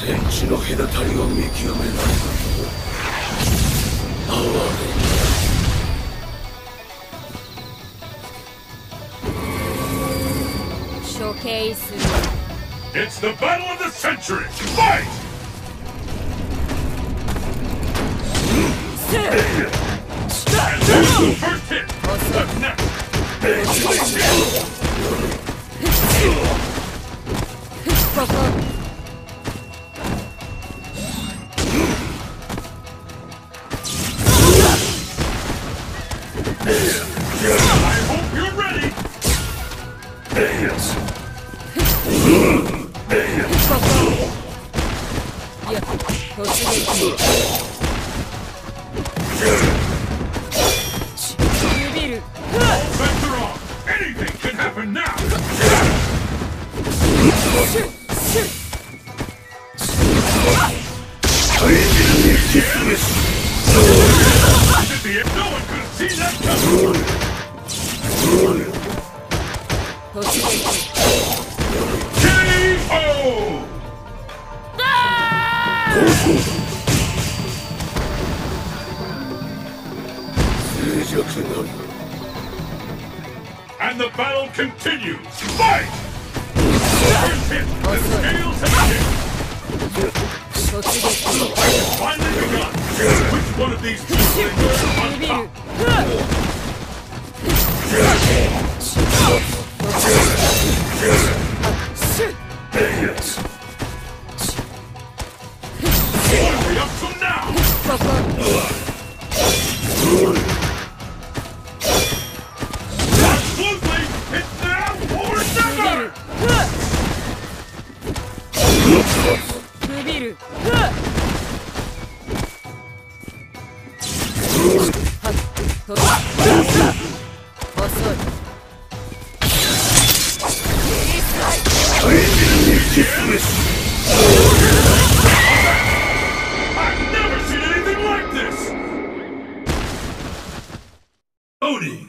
天地の隔たりを見極められたと哀れ Showcase. It's the battle of the century! Fight! And there's I hope you're ready! Better off! Anything can happen now! Is it the end? No one could KO! Ah! And the battle continues! Fight! First hit, the scales have! Which one of these people Kiss me! Rudy.